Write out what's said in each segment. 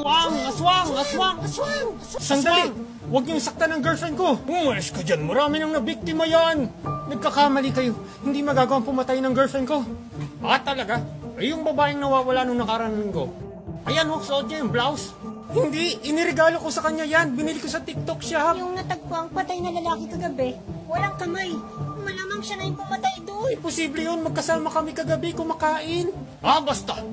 Aswang! Aswang! Aswang! Aswang! Sandali! Huwag niyong saktan ng girlfriend ko! Umalis ka dyan! Marami nang nabiktima yan! Nagkakamali kayo. Hindi magagawang pumatay ng girlfriend ko. Ah, talaga? Ay, yung babaeng nawawala nung nakaranan ko. Ayan, oh, suot niya yung blouse. Hindi, iniregalo ko sa kanya yan. Binili ko sa TikTok siya. Yung natagpo ang patay na lalaki kagabi, walang kamay. Malamang siya na yung pumatay doon. Imposible yun. Magkasama kami kagabi kumakain. Ah, basta.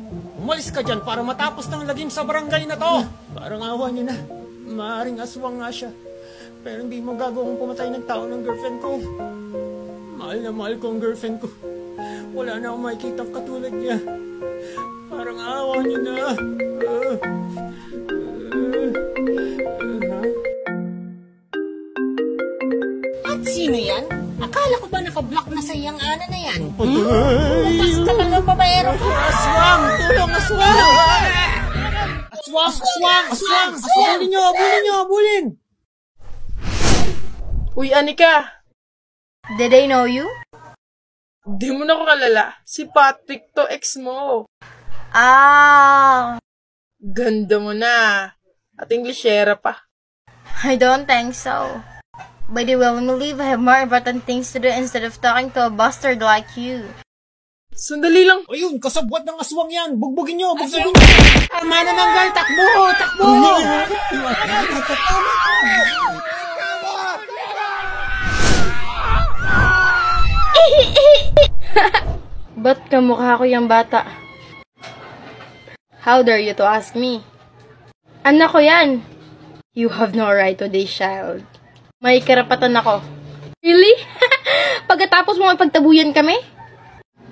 Umalis ka dyan para matapos ng lagim sa barangay na to. Parang awa niyo na. Maaring aswang nga siya. Pero hindi mo gagawang pumatay ng tao ng girlfriend ko. Mahal na mahal ko ang girlfriend ko. Wala na akong makikita katulad niya. Parang awa niyo na. Ah. Nakablock na sa iyang ana na yan? Ay, Bukas ka lang ng babaero. Aswang! Tulong, aswang! Aswang! Aswang! Aswang! Abulin niyo! Abulin niyo! Abulin! Uy, Anika, Did I know you? di mo na ako kalala. Si Patrick to, ex mo. Ah, Ganda mo na. At Englishera pa. I don't think so. By the way, when we leave, I have more important things to do instead of talking to a bastard like you. Sandali lang. Ayun, kasabwat ng aswang yan! Bugbugin niyo! Bugbugin niyo! Tama na nanggal! Takbo! Takbo! Ba't kamukha ko yung bata? How dare you to ask me? Anak ko yan. You have no right to this child. May karapatan ako. Really? Pagkatapos mo pagtabuyan kami?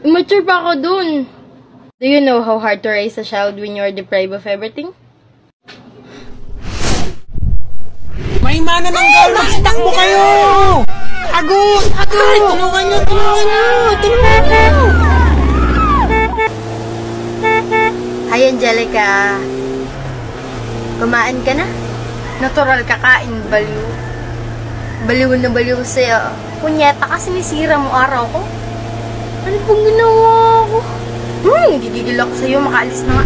Immature pa ako dun. Do you know how hard to raise a child when you're deprived of everything? May mana nanggal! Magsitakbo kayo! Agot! Agot! Tulungan niyo! Tulungan niyo! Tulungan niyo! Hi, Angelica. Kumain ka na? Natural kakain, baliw. Baliw na baliw sa'yo. Kunyeta kasi nisira mo araw ko. Ano pong ginawa ko? Hmm, gigigil ako sa'yo. Makaalis na nga.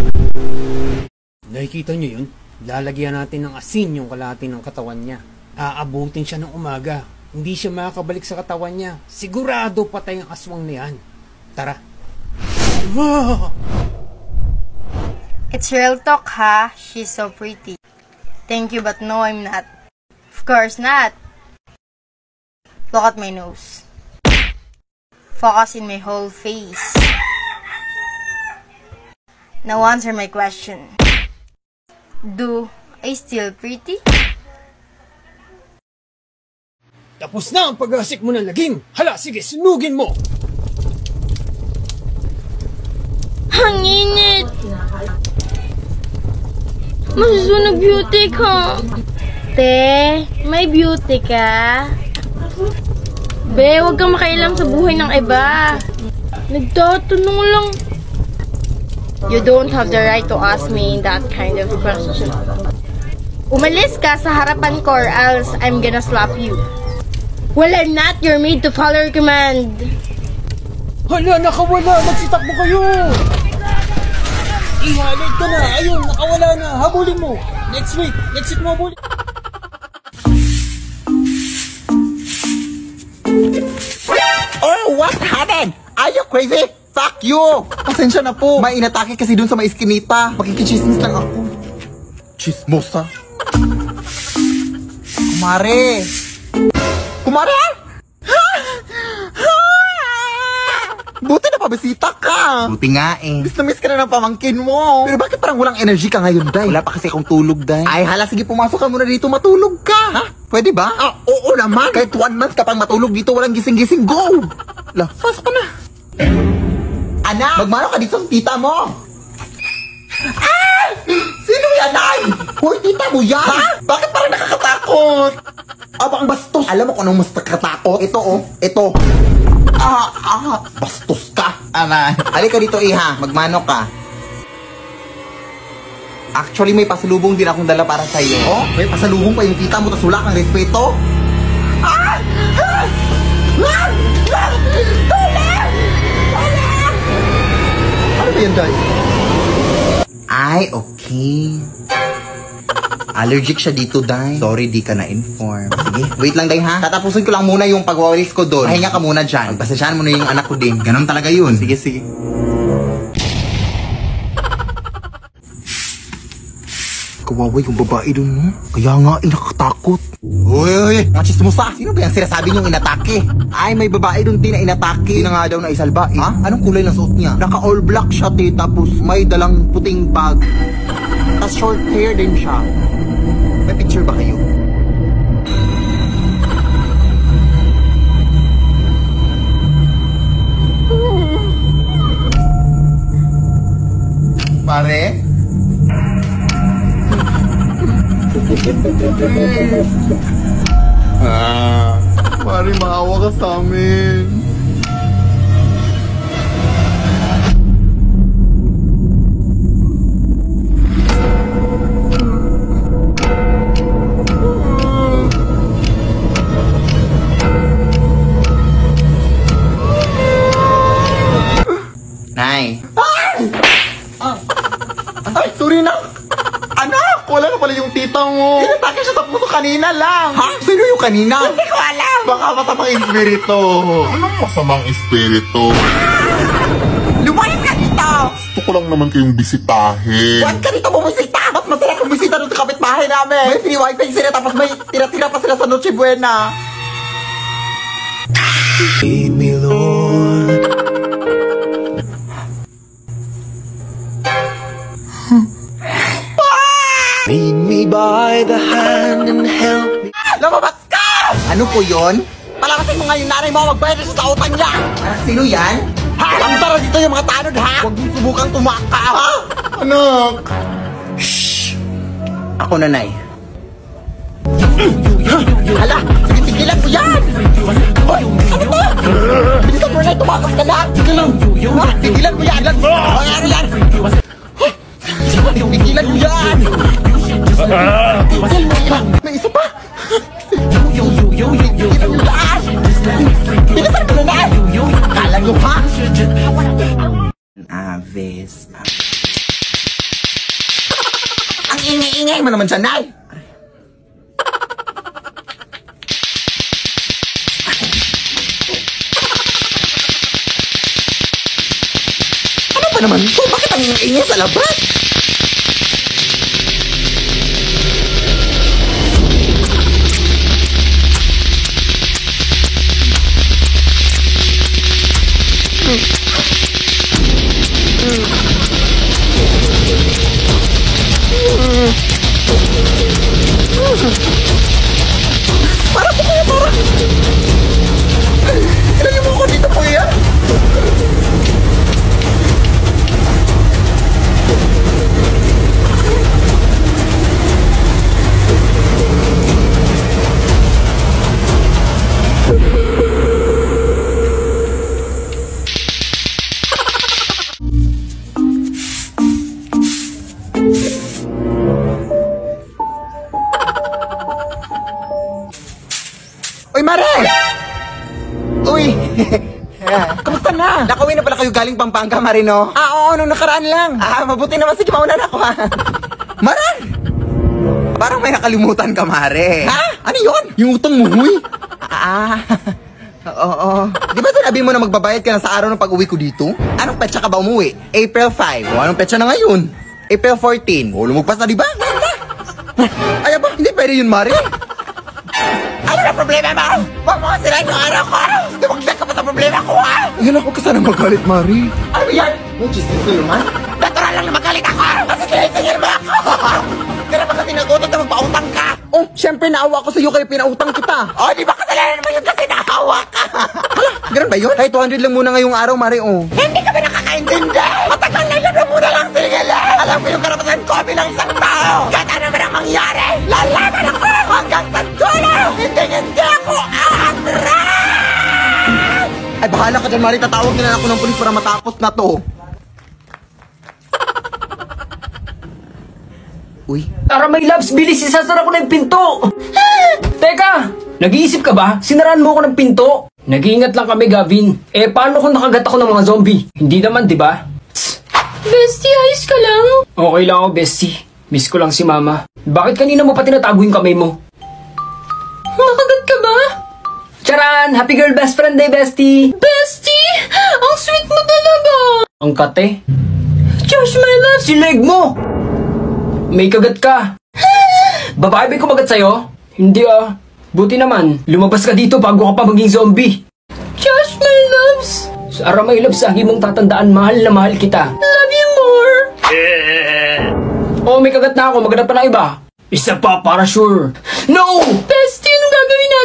Nakikita niyo yun? Lalagyan natin ng asin yung kalahati ng katawan niya. Aabutin siya ng umaga. Hindi siya makakabalik sa katawan niya. Sigurado patay ang aswang na yan. Tara. Ah! It's real talk, ha? She's so pretty. Thank you, but no, I'm not. Of course not. Look at my nose. Focus in my whole face. Now answer my question. Do I still pretty? Tapos na ang pag-asik mo ng lagim. Hala, sige, sunugin mo. Ang init! Masusunog beauty ko. Te, may beauty ka? Be, huwag kang makailam sa buhay ng iba. Nagtatanong lang. You don't have the right to ask me that kind of question. Umalis ka sa harapan ko or else I'm gonna slap you. Well, I'm not your maid to follow your command. Hala, nakawala. Magsitakbo kayo. Ihalid ka na. Ayun, nakawala na. Habulin mo. Next week. Next week mo habulin. Crazy? Fuck you! Pasensya na po. May inatake kasi dun sa may iskinita. Makikichismis lang ako. Chismosa? Kumare! Kumare! Buti na pabisita ka! Buti nga eh. Miss na miss ka na ng pamangkin mo. Pero bakit parang walang energy ka ngayon, Day? Wala pa kasi akong tulog, Day. Ay, hala, sige, pumasok ka muna dito, matulog ka. Ha? Pwede ba? Ah, oo naman. Kahit one month ka pang matulog dito, walang gising-gising, go! La, pasok ka na. Anak! Magmano ka dito sa tita mo! Ah! Sino yan, Ay? Hoy, tita mo yan! Ha? Bakit parang nakakatakot? Abang bastos! Alam mo kung anong mas nakakatakot? Ito, oh. Ito. Ah, ah, bastos ka. Ama. Halika dito, iha. Magmano ka. Actually, may pasalubong din akong dala para sa iyo. Oh, may pasalubong pa yung tita mo, tas wala kang respeto. Ah! Ah! Ah! Ah! Yan, Day? Ay, okay. Allergic siya dito, Day. Sorry, di ka na-inform. Sige, wait lang, Day, ha? Tatapusin ko lang muna yung pagwawalis ko doon. Pahinga ka muna dyan. Pagpasasyahan mo na yung anak ko din. Ganon talaga yun. Sige, sige. Kawawa yung babae doon, no? Kaya nga, eh, nakakatakot. Uy, uy, mga chismosa. Sino ba yung sinasabi niyong inatake? Ay, may babae doon din na inatake. Hindi na nga daw na isalba, eh. Ha? Anong kulay ng suot niya? Naka-all black siya, te. Tapos may dalang puting bag. Tapos short hair din siya. May picture ba kayo? Pare? Ah, pare, maawa ka sa amin. Tita mo. Inatake siya sa puso kanina lang. Ha? Sino yung kanina? Hindi ko alam. Baka masamang espiritu. Anong masamang espiritu? Lumayas ka dito! Gusto ko lang naman kayong bisitahin. Huwag ka dito bumisita! Mas masaya kung bisita doon sa kapitbahay namin. May free wifi sila tapos may tira-tira pa sila sa Noche Buena. Lead Ano po yon? Palakasin mo nga yung nanay mo magbayad sa utang niya! Anak, sino yan? Ha? Ang tara dito yung mga tanod, ha? Huwag mong subukang tumaka, ha? Anak! Shh! Ako, nanay. Hala! Sige, tigilan mo yan! Hoy! Ano to? Bilisan mo na, tumakas ka na! Tigilan! Ha? Tigilan mo yan! Hoy, ano yan? Hoy! Tigilan mo yan! Tigil mo yan! May isa pa! Tigilan mo yan! Bilisan mo na! Kala nyo, ha? Aves. Ang ingay-ingay mo naman dyan, Nay! Ano ba naman to? Bakit ang ingay sa labas? Na? Nakauwi na pala kayo galing Pampanga, Mare, no? Ah, oo, nung nakaraan lang. Ah, mabuti naman. Sige, mauna na ako, ha? Mare! Parang may nakalimutan ka, Mare. Ha? Ano yun? Yung utang mo, huy? Ah, oo. Di ba sinabi mo na magbabayad ka na sa araw ng pag-uwi ko dito? Anong petsa ka ba umuwi? April 5. O, anong petsa na ngayon? April 14. O, lumagpas na, di ba? Ay, ba? Hindi pwede yun, Mare. Ano na problema mo? Huwag mo sila yung araw ko! Problema ko, ha? Yan ako ka sana magalit, Mari. Ano ba yan? May chismis ko naman? Natural lang na magalit ako! Kasi sinisingil mo ako! Kaya ba kasi nagutot na magpautang ka? Oh, syempre naawa ko sa iyo kaya pinautang kita. Oh, di ba kasalanan mo yun kasi naawa ka? Hala, ganun ba yun? Kahit 200 lang muna ngayong araw, Mari, oh. Hindi ka ba nakakaintindi? Matagal na lang na muna lang sinigil Alam mo yung karapatan ko bilang isang tao. Kahit ano man ang mangyari, lalaban ako hanggang sa dulo! Hindi, hindi ako aatras! Ay, bahala ka dyan, Mari. Tatawag na lang ako ng pulis para matapos na to. Uy, Tara may loves, bilis isasara ko na yung pinto! Teka! Nag-iisip ka ba? Sinaraan mo ako ng pinto? Nag-iingat lang kami, Gavin. Eh, paano kung nakagat ako ng mga zombie? Hindi naman, di ba? Bestie, ayos ka lang? Okay lang ako, bestie. Miss ko lang si mama. Bakit kanina mo pa tinatago yung kamay mo? Nakagat ka ba? Charan! Happy girl best friend day, bestie! Bestie! Ang sweet mo talaga! Ang kate. Josh, my love! Si leg mo! May kagat ka. Babae ba yung kumagat sa'yo? Hindi ah. Buti naman, lumabas ka dito bago ka pa maging zombie. Josh, my loves! Sara may love sa mong tatandaan, mahal na mahal kita. Love you more! Oh, may kagat na ako, maghanap pa ng iba. Isa pa para sure. No! Gagawin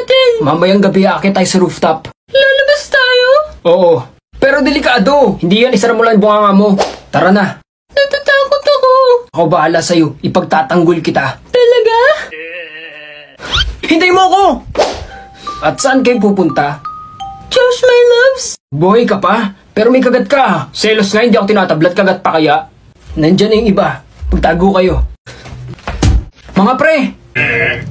natin? Mamayang gabi aakit tayo sa rooftop. Lalabas tayo? Oo. Pero delikado. Hindi yan, isara mo lang yung bunganga mo. Tara na. Natatakot ako. Ako bahala sa'yo. Ipagtatanggol kita. Talaga? Hintay mo ako! At saan kayo pupunta? Josh, my loves! Buhay ka pa? Pero may kagat ka. Selos nga, hindi ako tinatablat kagat pa kaya. Nandyan na yung iba. Pagtago kayo. Mga pre!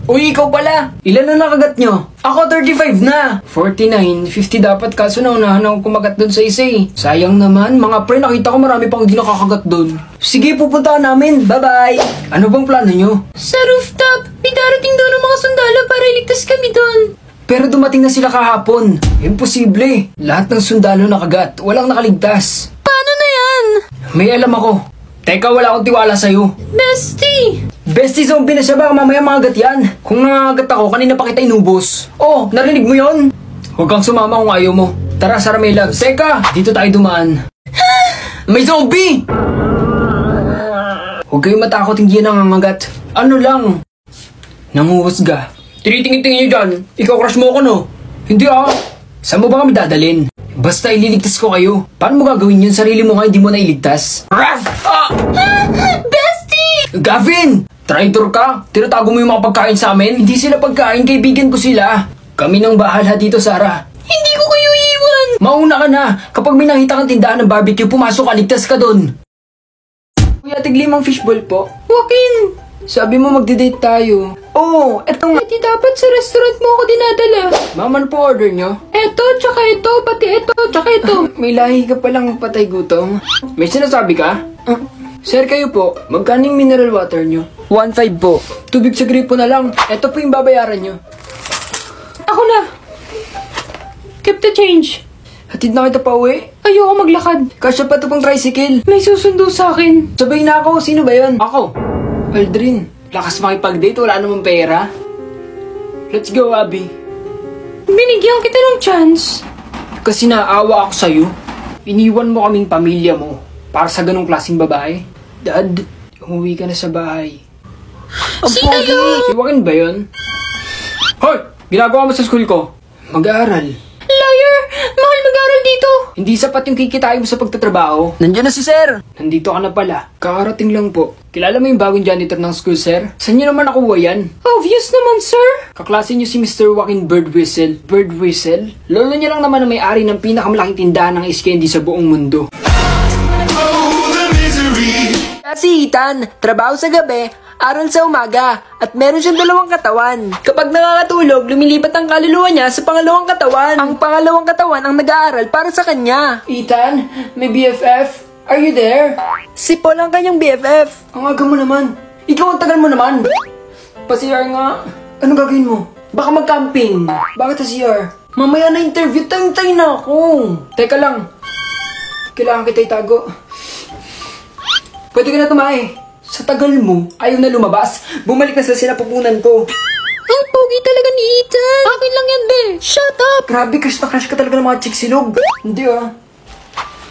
Uy, ikaw pala! Ilan na nakagat nyo? Ako 35 na! 49, 50 dapat kaso naunahan ako kumagat doon sa isa eh. Sayang naman, mga pre, nakita ko marami pang hindi nakakagat doon. Sige, pupuntahan namin. Bye-bye! Ano bang plano nyo? Sa rooftop, may darating daw ng mga sundalo para iligtas kami doon. Pero dumating na sila kahapon. Imposible. Lahat ng sundalo nakagat. Walang nakaligtas. Paano na yan? May alam ako. Teka, wala akong tiwala sa'yo. Bestie! Bestie zombie na siya baka mamaya mga yan. Kung nangagat ako, kanina pa kita inubos. Oh, narinig mo yon? Huwag kang sumama kung ayaw mo. Tara, Sarah May Love. Seka, dito tayo dumaan. May zombie! Huwag kayong matakot, hindi yan nangangagat. Ano lang? Nanguhusga. Tinitingin-tingin niyo dyan. Ikaw crush mo ako, no? Hindi ah. Saan mo ba kami dadalhin? Basta ililigtas ko kayo. Paano mo gagawin yun? Sarili mo nga hindi mo nailigtas. Ruff! Ah! Bestie! Gavin! Traitor ka! Tinatago mo yung mga pagkain sa amin? Hindi sila pagkain, kaibigan ko sila. Kami nang bahala dito, Sarah. Hindi ko kayo iiwan! Mauna ka na! Kapag may nakita kang tindahan ng barbecue, pumasok ka, ligtas ka dun! Kuya, tiglimang fishball po. Joaquin! Sabi mo magde-date tayo. Oo, oh, eto nga. Hindi dapat sa restaurant mo ako dinadala. Mama, ano po order nyo? Eto, tsaka ito, pati ito, tsaka ito. May lahi ka palang patay gutom. May sinasabi ka? Ah, Sir, kayo po, magkano yung mineral water nyo? 1.5 po. Tubig sa gripo na lang. Ito po yung babayaran nyo. Ako na. Keep the change. Hatid na kita pa uwi. Ayoko maglakad. Kasya pa to pang tricycle. May susundo sa akin. Sabay na ako. Sino ba yun? Ako. Aldrin. Lakas makipag-date. Wala namang pera. Let's go, Abby. Binigyan kita ng chance. Kasi naawa ako sa'yo. Iniwan mo kaming pamilya mo. Para sa ganong klaseng babae. Dad, umuwi ka na sa bahay. Sino yun? Si Joaquin ba yun? Hoy! Ginagawa mo sa school ko? Mag-aaral. Liar! Mahal mag-aral dito. Hindi sapat yung kikitain mo sa pagtatrabaho. Nandiyan na si Sir! Nandito ka na pala. Kakarating lang po. Kilala mo yung bagong janitor ng school, Sir? Saan niyo naman nakuha yan? Obvious naman, sir. Kaklase niyo si Mr. Joaquin Birdwhistle. Birdwhistle? Lolo niya lang naman ang may-ari ng pinakamalaking tindahan ng ice candy sa buong mundo. Si Ethan, trabaho sa gabi, aral sa umaga, at meron siyang dalawang katawan. Kapag nakakatulog, lumilipat ang kaluluwa niya sa pangalawang katawan. Ang pangalawang katawan ang nag-aaral para sa kanya. Ethan, may BFF? Are you there? Si Paul ang kanyang BFF. Ang aga mo naman. Ikaw ang tagal mo naman. Pa-CR nga. Anong gagawin mo? Baka mag-camping. Bakit sa CR? Mamaya na interview, time-time na ako. Teka lang. Kailangan kita itago. Pwede ka na tumae. Sa tagal mo, ayaw na lumabas. Bumalik na sa sila pupunan ko. Ang pogi talaga ni Ethan. Akin lang yan, be. Shut up. Grabe, crush na crush ka talaga ng mga chicsilog. Hindi ah.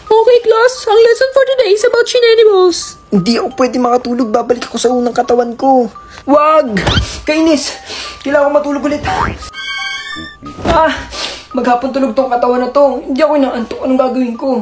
Okay, class. Ang lesson for today is about shenanigans. Hindi ako pwede makatulog, babalik ako sa unang katawan ko. Wag! Kainis! Kailangan ko matulog ulit. Ah! Maghapon tulog tong katawan na to. Hindi ako inaantok. Anong gagawin ko?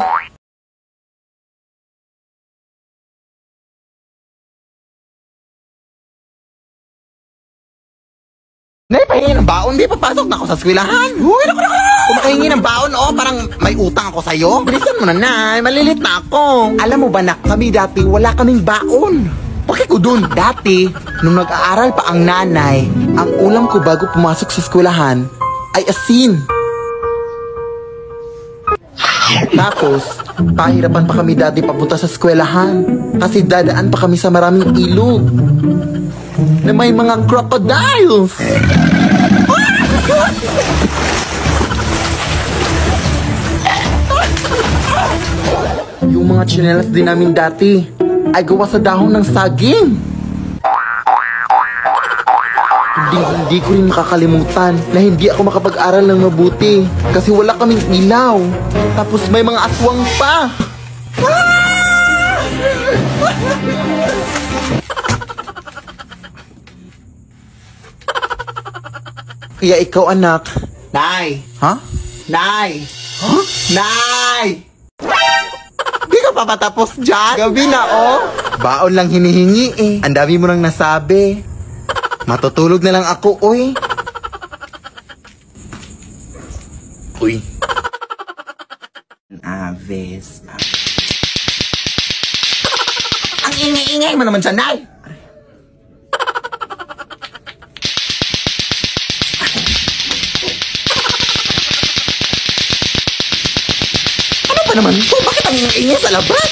Nay, pahingi ng baon, di papasok na ako sa eskwelahan. Uy, naku, naku, makahingi ng baon, oh, parang may utang ako sa'yo. Bilisan mo na, Nay, malilit na ako. Alam mo ba, nak, kami dati wala kaming baon. Bakit ko dun? Dati, nung nag-aaral pa ang nanay, ang ulam ko bago pumasok sa eskwelahan ay asin. Tapos, Pahirapan pa kami dati papunta sa eskwelahan. Kasi dadaan pa kami sa maraming ilog. Na may mga crocodiles. Yung mga chinelas din namin dati ay gawa sa dahon ng saging. Hindi, hindi ko rin makakalimutan na hindi ako makapag-aral ng mabuti kasi wala kaming ilaw. Tapos may mga aswang pa. Kaya ikaw anak. Nay. Ha? Nay. Ha? Nay! Di ka pa matapos dyan? Gabi na, oh. Baon lang hinihingi eh. Ang dami mo nang nasabi. Matutulog na lang ako, oy. Uy. Aves. Ang ingay-ingay mo naman dyan, Nay. Ba naman to? Bakit ang ingay sa labas?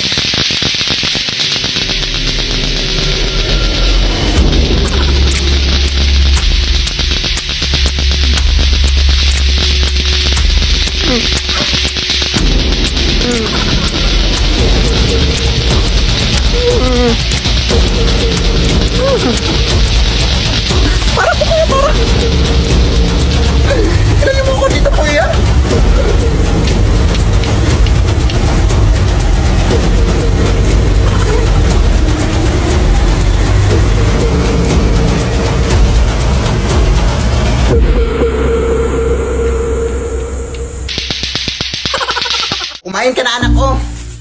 Para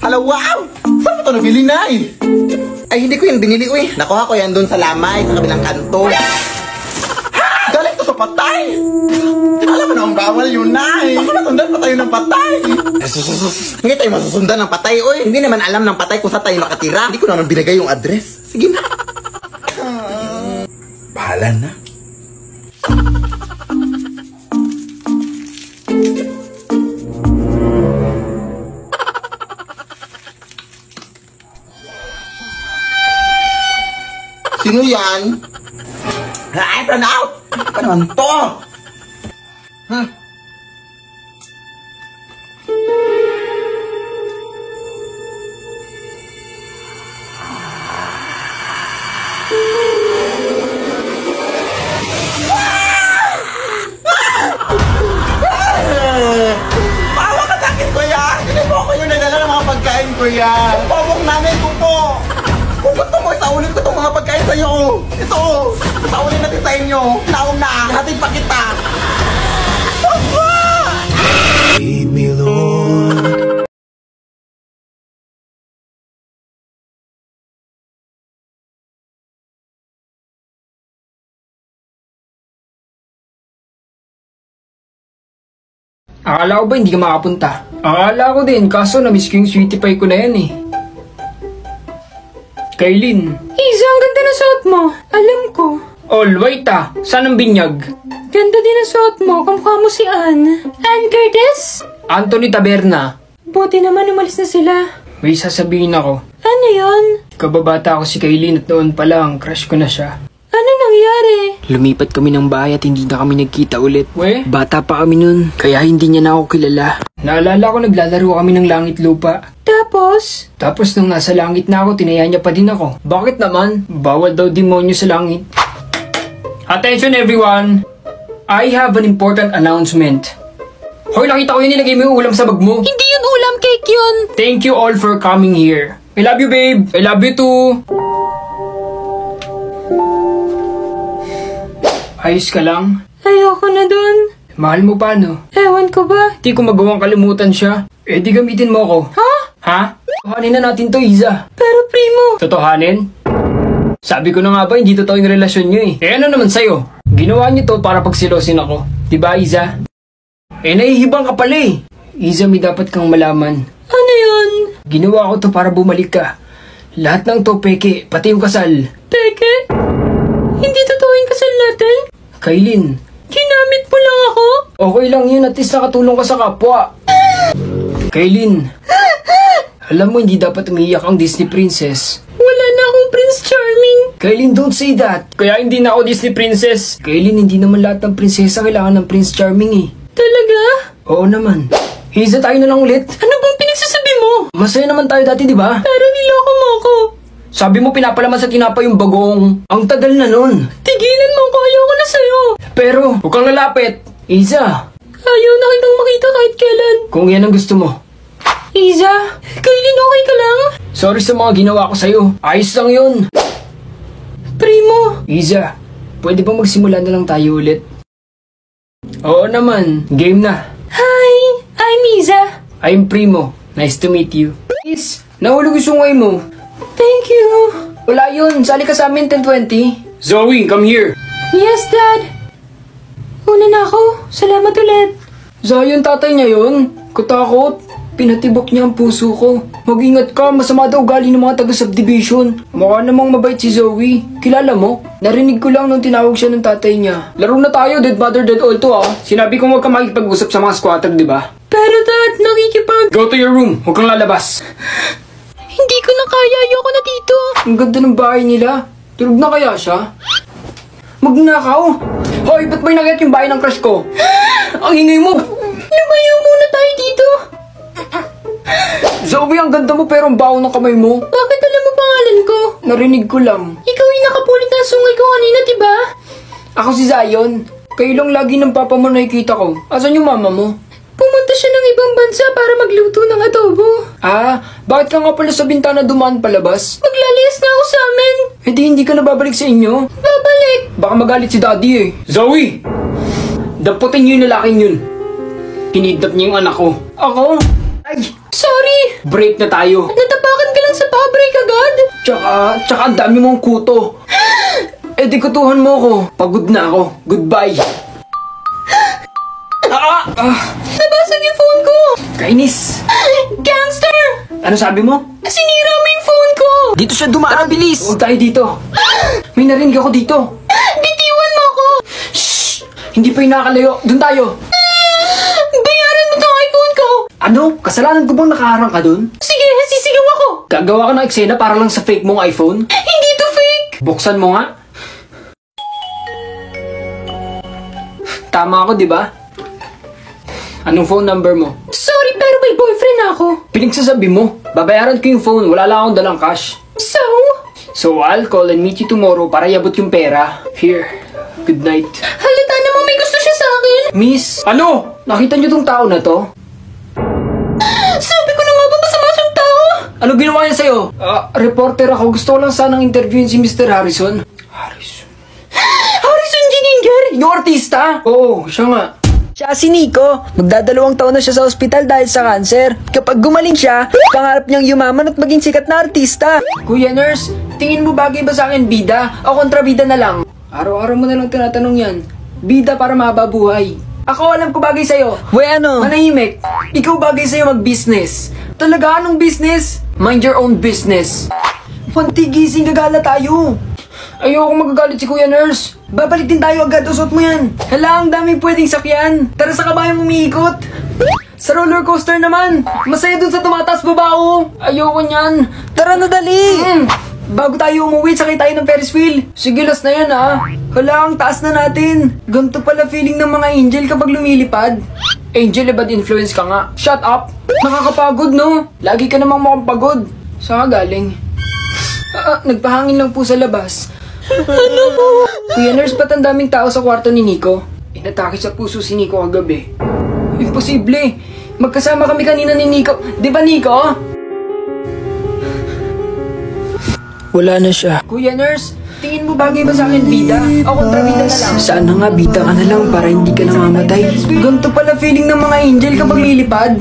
Hala, wow! Saan mo ito nabili, Nay? Ay, hindi ko yan binili, uy. Nakuha ko yan doon sa lamay, sa kabilang kanto. Ha! Galing to sa patay! Alam mo na ang bawal yun, Nay. Baka masundan pa tayo ng patay. Hindi tayo masusundan ng patay, uy. Hindi naman alam ng patay kung saan tayo nakatira. Hindi ko naman binigay yung address. Sige na. Bahala na. Sino yan? Ay, plan out! Ano to? Hmm. Sa inyo! Naong na! Hatid pa kita! Lead me, Lord. Akala ko ba hindi ka makapunta? Akala ko din, kaso na-miss ko yung sweetie pie ko na yan eh. Kailin. Isa, ang ganda na suot mo. Alam ko. All white ah. Saan ang binyag? Ganda din ang suot mo. Kamukha mo si Anne. Anne Curtis? Anthony Taberna. Buti naman umalis na sila. May sasabihin ako. Ano yon? Kababata ako si Kailin at noon pa lang, crush ko na siya. Ano nangyari? Lumipat kami ng bahay at hindi na kami nagkita ulit. We? Bata pa kami nun, kaya hindi niya na ako kilala. Naalala ko naglalaro kami ng langit lupa. Tapos? Tapos nung nasa langit na ako, tinaya niya pa din ako. Bakit naman? Bawal daw demonyo sa langit. Attention everyone! I have an important announcement. Hoy, nakita ko yun nilagay mo yung ulam sa bag mo. Hindi yun ulam, cake yun. Thank you all for coming here. I love you, babe. I love you too. Ayos ka lang? Ayoko na dun. Mahal mo pa, no? Ewan ko ba? Di ko magawang kalimutan siya. Eh di gamitin mo ako. Ha? Ha? Totohanin na natin to, Iza. Pero primo. Totohanin? Sabi ko na nga ba, hindi totoo yung relasyon nyo eh. Eh ano naman sa'yo? Ginawa niyo to para pagsilosin ako. Diba, Iza? Eh nahihibang ka pala eh. Iza, may dapat kang malaman. Ano yun? Ginawa ko to para bumalik ka. Lahat ng to peke, pati yung kasal. Peke? Hindi totoo yung kasal natin? Kailin, Ginamit mo lang ako? okay lang yun at least nakatulong ka sa kapwa. Kailin, Alam mo, hindi dapat umiiyak ang Disney princess. Wala na akong Prince Charming. Kailin, don't say that. Kaya hindi na ako Disney princess. Kailin, hindi naman lahat ng prinsesa kailangan ng Prince Charming eh. Talaga? Oo naman. Hiza tayo na lang ulit. Ano bang pinagsasabi mo? Masaya naman tayo dati, di ba? Pero niloko mo ako. Sabi mo pinapalaman sa tinapa yung bagong. Ang tagal na nun. Tigilan mo ako, ayoko na sa'yo. Pero, huwag kang lalapit. Isa, Ayaw na kitang makita kahit kailan. kung yan ang gusto mo. Iza, Kailin okay ka lang? Sorry sa mga ginawa ko sa'yo. Ayos lang yun. Primo, Iza, pwede ba magsimula na lang tayo ulit? Oo naman, game na. hi, I'm Iza. I'm Primo. Nice to meet you. Is, nahulog yung sungay mo. Thank you. Wala yun, sali ka sa amin 1020. Zoe, come here. Yes, Dad. Una na ako. Salamat ulit. Zion, tatay niya yun. Katakot. Pinatibok niya ang puso ko. Mag-ingat ka, masama daw galing ng mga taga-subdivision. Mukha namang mabait si Zoe. Kilala mo? Narinig ko lang nung tinawag siya ng tatay niya. Laro na tayo, dead mother, dead all to ah. Sinabi ko huwag ka makikipag-usap sa mga squatter, di ba? Pero Dad, nakikipag... Go to your room, huwag kang lalabas. Hindi ko na kaya. Ayoko na dito. Ang ganda ng bahay nila. Tulog na kaya siya? Magnakaw! Hoy, ba't may nakit yung bahay ng crush ko? Ang ingay mo! Ang ganda mo pero ang baho ng kamay mo. Bakit alam mo pangalan ko? Narinig ko lang. Ikaw yung nakapulit ng sungay ko kanina, diba? Ako si Zion. Kayo lang lagi ng papa mo nakikita ko. Asan yung mama mo? Pumunta siya ng ibang bansa para magluto ng adobo. Ah, bakit ka nga pala sa bintana dumaan palabas? Maglalayas na ako sa amin. Eh di hindi ka na babalik sa inyo. Babalik. Baka magalit si daddy eh. Zoe! Daputin niyo yung lalaking yun. Kinidnap niya yung anak ko. Ako? Ay! Sorry. Break na tayo. Natapakan ka lang sa pabrik agad. Tsaka, tsaka ang dami mong kuto. Eh di kutuhan mo ako. Pagod na ako. Goodbye. Ah! ah Nabasag yung phone ko. kainis. Gangster. Ano sabi mo? Sinira mo yung phone ko. Dito siya dumaan. Bilis! Huwag tayo dito. May narinig ako dito. Bitiwan mo ako. Shh! Hindi pa yung nakakalayo. Doon tayo. Ano? Kasalanan ko bang nakaharang ka doon? Sige, sisigaw ako. Gagawa ka ng eksena para lang sa fake mong iPhone? Hindi to fake. Buksan mo nga. Tama ako, di ba? Anong phone number mo? Sorry, pero may boyfriend ako. Pinagsasabi mo, babayaran ko yung phone, wala lang akong dalang cash. So? So I'll call and meet you tomorrow para yabot yung pera. Here. Good night. Halata namang may gusto siya sa akin. Miss! Ano? Nakita niyo tong tao na to? Ano ginawa niya sa'yo? Ah, reporter ako. Gusto ko lang sanang interviewin si Mr. Harrison. Harrison? Harrison Gininger. Yung artista? Oo, siya nga. Siya si Nico. Magdadalawang taon na siya sa ospital dahil sa cancer. Kapag gumaling siya, pangarap niyang yumaman at maging sikat na artista. Kuya Nurse, tingin mo bagay ba sa akin bida o kontrabida na lang? Araw-araw mo na lang tinatanong yan. Bida para mahaba buhay. Ako alam ko bagay sa'yo. We ano? Manahimik. Ikaw bagay sa'yo mag-business. Talaga anong business? Mind your own business. Pantigising gagala tayo. Ayoko magagalit si Kuya Nurse. Babalik din tayo agad, usot mo yan. Hala, ang daming pwedeng sakyan. Tara sa kabayang umiikot. Sa roller coaster naman. Masaya dun sa tumataas babao. Ayoko niyan. Tara na dali! Mm. Bago tayo umuwi, sakay tayo ng Ferris wheel. Sige, last na yan ha. Hala, ang taas na natin. Ganito pala feeling ng mga angel kapag lumilipad. Angel, bad influence ka nga. Shut up! Nakakapagod, no? Lagi ka namang mukhang pagod. Saan ka galing? Ah, ah, nagpahangin lang po sa labas. ano po? Kuya nurse, ba't ang daming tao sa kwarto ni Nico? Inatake sa puso si Nico kagabi. Imposible. Magkasama kami kanina ni Nico. Di ba, Nico? Wala na siya. Kuya nurse, tingin mo bagay ba sa akin bida? O kontrabida na lang? Sana nga bita ka na lang para hindi ka namamatay. Ganito pala feeling ng mga angel kapag lilipad.